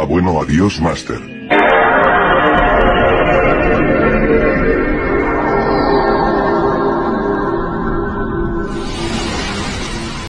Ah bueno adiós Master.